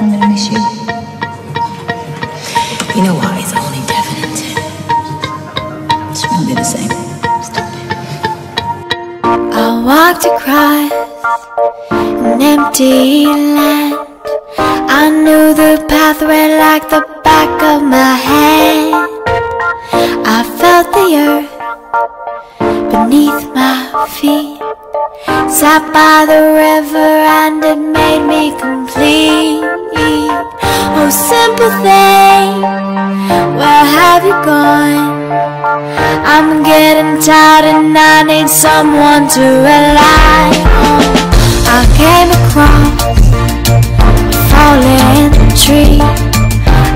I'm gonna miss you. You know what? It's only definite. It won't be the same. Stop it. I walked across an empty land. I knew the pathway like the back of my hand. I felt the earth beneath my feet. Sat by the river and it made me. Where have you gone? I'm getting tired and I need someone to rely on. I came across a fallen tree.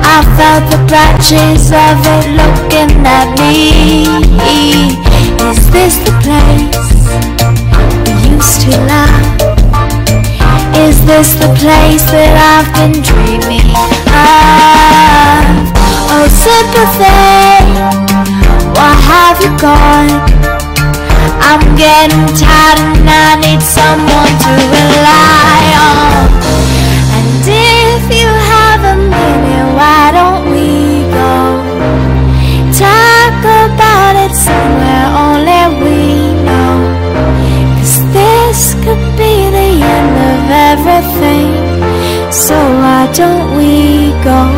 I felt the branches of it looking at me. Is this the place we used to love? Is this the place that I've been dreaming Thing, why have you gone? I'm getting tired and I need someone to rely on. And if you have a minute, why don't we go talk about it somewhere only we know? Cause this could be the end of everything. So why don't we go?